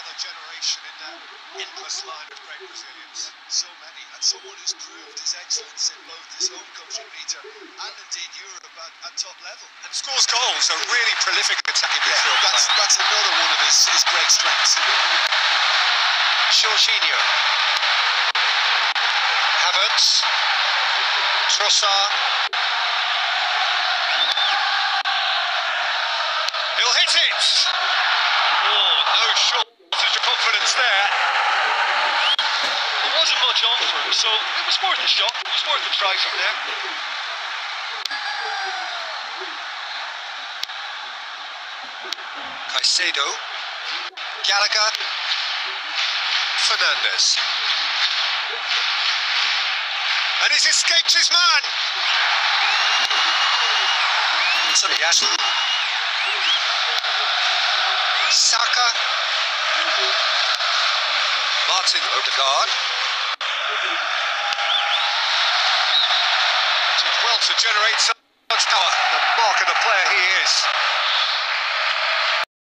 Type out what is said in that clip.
another generation in that endless line of great Brazilians. So many, and someone who's proved his excellence in both his home country, Peter, and indeed Europe at, at top level. And scores goals, a really prolific attacking yeah, midfield that's, player. That's another one of his, his great strengths. Jorginho. Havertz. Trossard. He'll hit it! Oh, no shot. So it was worth a shot. It was worth a try from there. Caicedo. Gallagher. Fernandez. And he's escaped his man! Tomiyasu. Saka. Martin Odegaard. To generate so much power. The mark of the player he is.